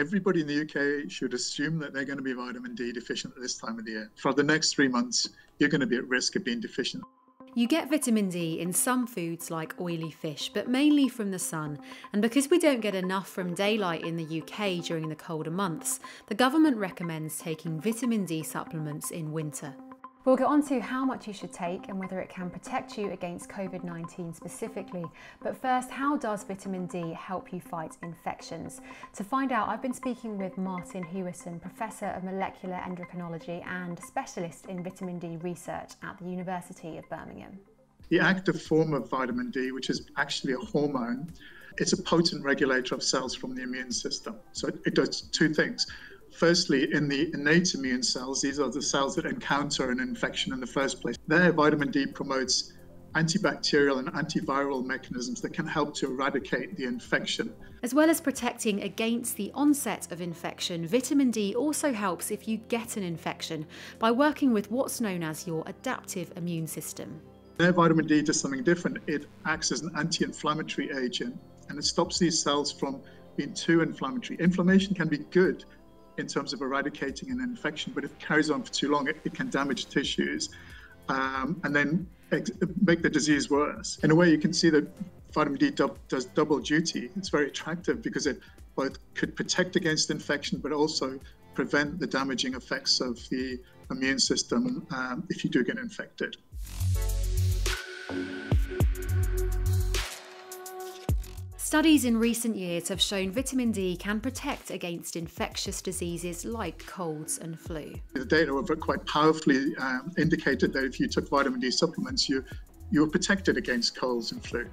everybody in the UK should assume that they're going to be vitamin D deficient at this time of the year. For the next three months, you're going to be at risk of being deficient. You get vitamin D in some foods like oily fish, but mainly from the sun. And because we don't get enough from daylight in the UK during the colder months, the government recommends taking vitamin D supplements in winter. We'll get on to how much you should take and whether it can protect you against COVID 19 specifically. But first, how does vitamin D help you fight infections? To find out, I've been speaking with Martin Hewison, Professor of Molecular Endocrinology and Specialist in Vitamin D Research at the University of Birmingham. The active form of vitamin D, which is actually a hormone, it's a potent regulator of cells from the immune system. So it does two things Firstly, in the innate immune cells, these are the cells that encounter an infection in the first place. There, vitamin D promotes antibacterial and antiviral mechanisms that can help to eradicate the infection. As well as protecting against the onset of infection, vitamin D also helps if you get an infection by working with what's known as your adaptive immune system. There, vitamin D does something different. It acts as an anti inflammatory agent and it stops these cells from being too inflammatory. Inflammation can be good in terms of eradicating an infection, but if it carries on for too long, it, it can damage tissues um, and then make the disease worse. In a way, you can see that vitamin D do- does double duty. It's very attractive because it both could protect against infection, but also prevent the damaging effects of the immune system um, if you do get infected. Studies in recent years have shown vitamin D can protect against infectious diseases like colds and flu. The data have quite powerfully um, indicated that if you took vitamin D supplements, you you were protected against colds and flu.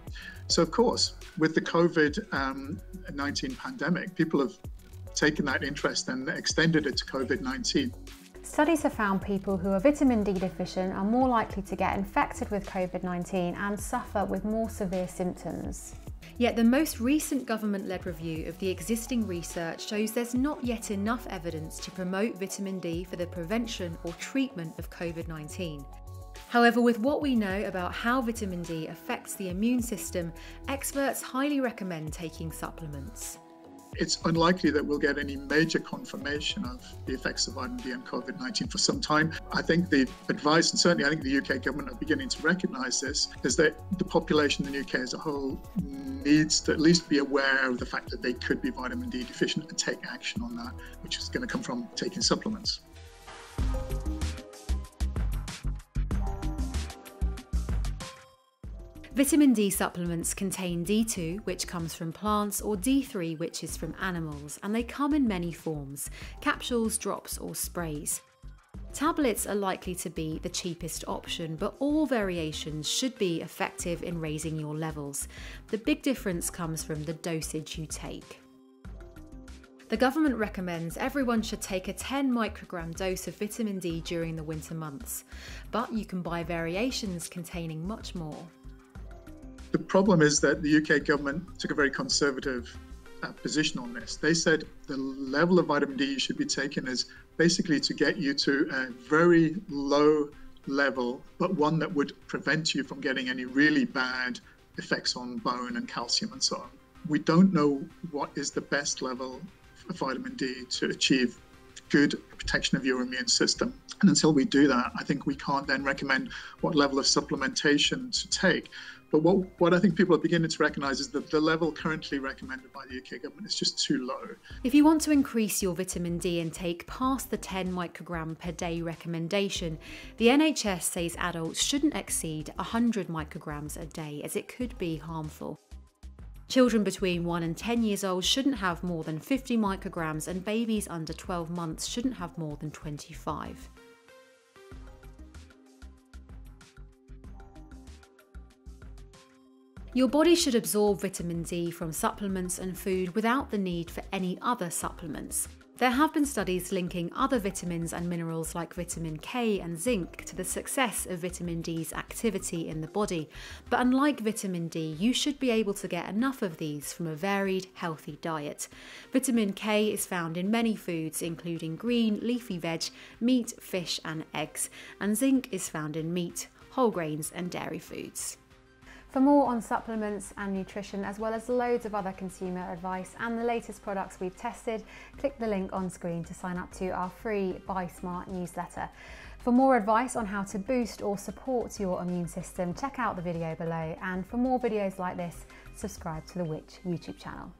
So, of course, with the COVID um, 19 pandemic, people have taken that interest and extended it to COVID 19. Studies have found people who are vitamin D deficient are more likely to get infected with COVID 19 and suffer with more severe symptoms. Yet the most recent government led review of the existing research shows there's not yet enough evidence to promote vitamin D for the prevention or treatment of COVID 19. However, with what we know about how vitamin D affects the immune system, experts highly recommend taking supplements it's unlikely that we'll get any major confirmation of the effects of vitamin D on COVID 19 for some time. I think the advice, and certainly I think the UK government are beginning to recognise this, is that the population in the UK as a whole needs to at least be aware of the fact that they could be vitamin D deficient and take action on that, which is going to come from taking supplements. Vitamin D supplements contain D2, which comes from plants, or D3, which is from animals, and they come in many forms capsules, drops, or sprays. Tablets are likely to be the cheapest option, but all variations should be effective in raising your levels. The big difference comes from the dosage you take. The government recommends everyone should take a 10 microgram dose of vitamin D during the winter months, but you can buy variations containing much more. The problem is that the UK government took a very conservative uh, position on this. They said the level of vitamin D you should be taking is basically to get you to a very low level, but one that would prevent you from getting any really bad effects on bone and calcium and so on. We don't know what is the best level of vitamin D to achieve good protection of your immune system. And until we do that, I think we can't then recommend what level of supplementation to take. But what, what I think people are beginning to recognize is that the level currently recommended by the UK government is just too low. If you want to increase your vitamin D intake past the 10 microgram per day recommendation, the NHS says adults shouldn't exceed 100 micrograms a day as it could be harmful. Children between 1 and 10 years old shouldn't have more than 50 micrograms, and babies under 12 months shouldn't have more than 25. Your body should absorb vitamin D from supplements and food without the need for any other supplements. There have been studies linking other vitamins and minerals like vitamin K and zinc to the success of vitamin D's activity in the body, but unlike vitamin D, you should be able to get enough of these from a varied, healthy diet. Vitamin K is found in many foods, including green, leafy veg, meat, fish, and eggs, and zinc is found in meat, whole grains, and dairy foods. For more on supplements and nutrition, as well as loads of other consumer advice and the latest products we've tested, click the link on screen to sign up to our free Buy Smart newsletter. For more advice on how to boost or support your immune system, check out the video below. And for more videos like this, subscribe to the Which YouTube channel.